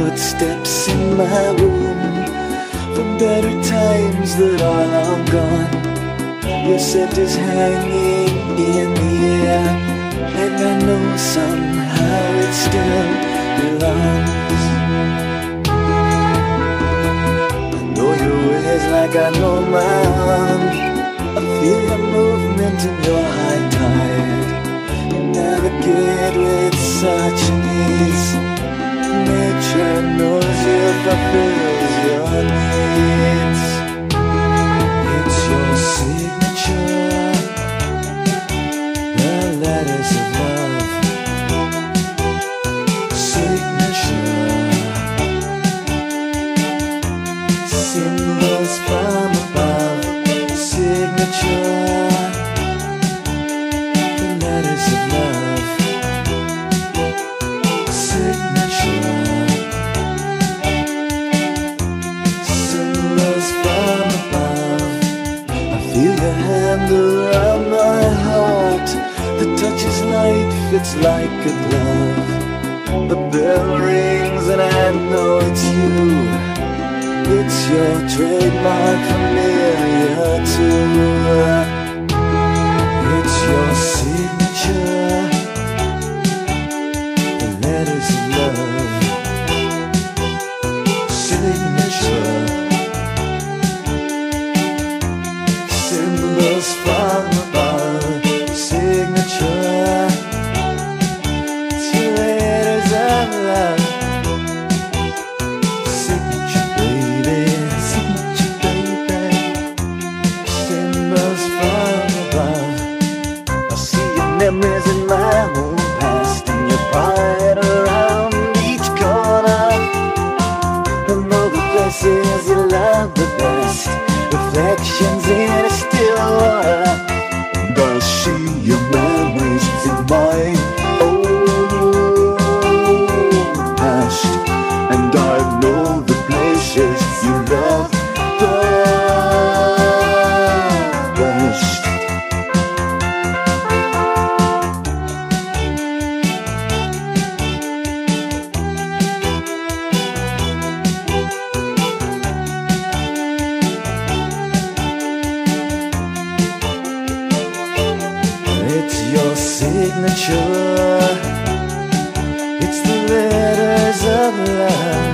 footsteps in my room from better times that are long gone. Your scent is hanging in the air, and I know somehow it still belongs. I know your ways like I know my own. I feel your movement in your high tide. You navigate with such ease. It's your signature, the letters of love. Signature, symbols from above. Signature, fits like a glove. The bell rings and I know it's you. It's your trademark familiar memories in my own past, and your pride around each corner. And all the places you love the best, reflections in a still water. And I see your memories in my own oh, past, and I know the places you love your signature. It's the letters of